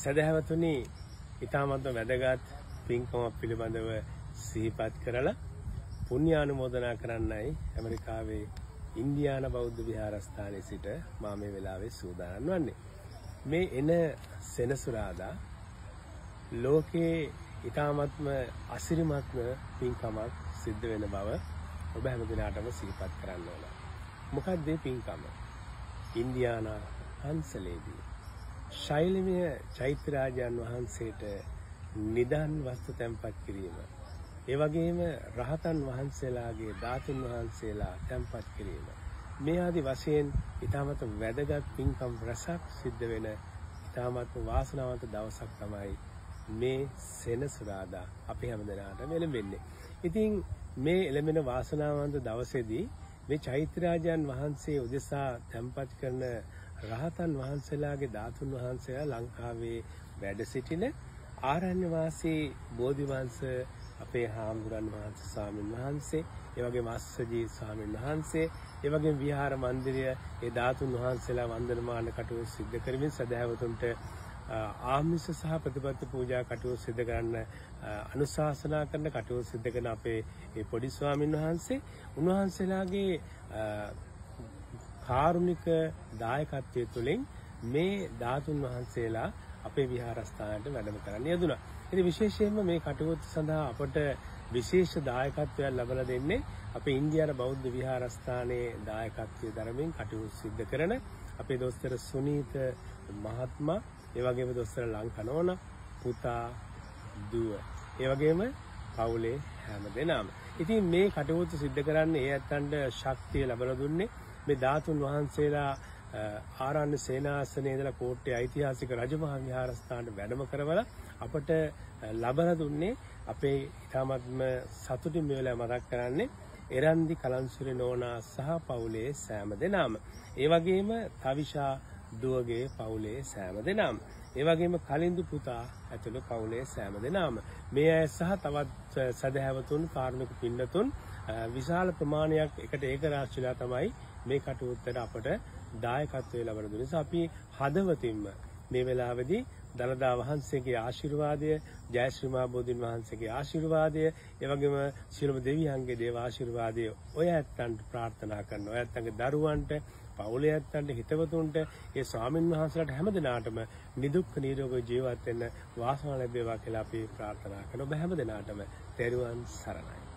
සදහැවතුනි ඉතාමත්ම වැදගත් පින්කමක් පිළිබඳව සිහිපත් කරලා පුණ්‍යානුමෝදනා කරන්නයි ඇමරිකාවේ ඉන්දියාන බෞද්ධ විහාරස්ථානයේ සිට මා මේ වෙලාවේ සූදානම් වන්නේ. මේ එන සෙනසුරාදා ලෝකේ ඉතාමත්ම අසිරිමත්ම පින්කමක් සිද්ධ වෙන බව ඔබ හැම දිනාටම සිහිපත් කරන්න ඕන. මොකක්ද මේ පින්කම? ඉන්දියානා පන්සලේදී ශෛලමය චෛත්‍යරාජයන් වහන්සේට නිදන් වස්තු තැන්පත් කිරීම. ඒ වගේම රහතන් වහන්සේලාගේ ධාතුන් වහන්සේලා තැන්පත් කිරීම. මේ ආදි වශයෙන් ඊටමත් වැදගත් පින්කම් රසක් සිද්ධ වෙන ඊටමත් වාසනාවන්ත දවසක් තමයි මේ සෙනසුරාදා අපි හැමදෙනාට එළඹෙන්නේ. ඉතින් මේ එළඹෙන වාසනාවන්ත දවසේදී මේ චෛත්‍යරාජයන් වහන්සේ උදෙසා තැන්පත් කරන රහතන් වහන්සේලාගේ ධාතුන් වහන්සේලා ලංකාවේ වැඩ සිටින ආරණ්‍ය වාසී බෝධිවංශ අපේ හාමුදුරන් වහන්සේ ස්වාමින් වහන්සේ, ඒ වගේම අස්සජී ස්වාමින් වහන්සේ, ඒ වගේම විහාර මන්දිරය ඒ ධාතුන් වහන්සේලා වන්දනමාන කටයුතු සිද්ධ කරමින් සදහැවතුන්ට ආමිෂ සහ ප්‍රතිපත්ති පූජා කටයුතු සිදු කරන්න අනුශාසනා කරන කටයුතු සිදු කරන අපේ මේ පොඩි ස්වාමින් වහන්සේ. උන්වහන්සේලාගේ කාරුණික දායකත්වය තුළින් මේ ධාතුන් වහන්සේලා අපේ විහාරස්ථානයට වැඩම කරන්න යෙදුණා. ඉතින් විශේෂයෙන්ම මේ කටයුතු සඳහා අපට විශේෂ දායකත්වයක් ලබා දෙන්නේ අපේ ඉන්දියානු බෞද්ධ විහාරස්ථානයේ දායකත්වයේ දරමින් කටයුතු සිදු කරන අපේ දොස්තර සුනීත මහත්මයා, ඒ වගේම දොස්තර ලංකනෝන පුතා දුව. ඒ වගේම පවුලේ හැම දෙනාම. ඉතින් මේ කටයුතු සිදු කරන්නේ ඒ ඇත්තන්ට ශක්තිය ලබා දුන්නේ මේ ධාතුන් වහන්සේලා ආරණ්‍ය සේනාසනයේ ඉඳලා කෝට්ටේ ඓතිහාසික රජමහා විහාරස්ථානට වැඩම කරවලා අපට ලබා දුන්නේ අපේ ඊටාත්ම සතුටින් මේ වෙලාව මතක් කරන්නේ එරන්දි කලන්සුරේ නෝනා සහ පවුලේ සෑම දෙනාම. ඒ වගේම තවිෂා දුවගේ පවුලේ සෑම දෙනාම. ඒ වගේම කලින්දු පුතා ඇතුළු පවුලේ සෑම දෙනාම. මේ අය සහ තවත් සදහැවතුන් කාර්මික පින්නතුන් විශාල ප්‍රමාණයක් එකට ඒක රාශිලා තමයි මේ කටයුත්තට අපට දායකත්වයේ ලබන දුන්නේ. නිසා අපි හදවතින්ම මේ වෙලාවේදී දලදා වහන්සේගේ ආශිර්වාදය, ජයශ්‍රී මා බෝධින් වහන්සේගේ ආශිර්වාදය, ඒ වගේම සියලුම දෙවියන්ගේ දේව ආශිර්වාදය ඔය ඇත්තන්ට ප්‍රාර්ථනා කරනවා. ඔය ඇත්තන්ගේ දරුවන්ට, පවුලේ ඇත්තන්ට, හිතවතුන්ට, ඒ ස්වාමින් වහන්සේලාට හැමදෙනාටම නිදුක් නිරෝගී ජීවත් වෙන්න වාසනාව ලැබේවා කියලා අපි ප්‍රාර්ථනා කරනවා. ඔබ හැමදෙනාටම තෙරුවන් සරණයි.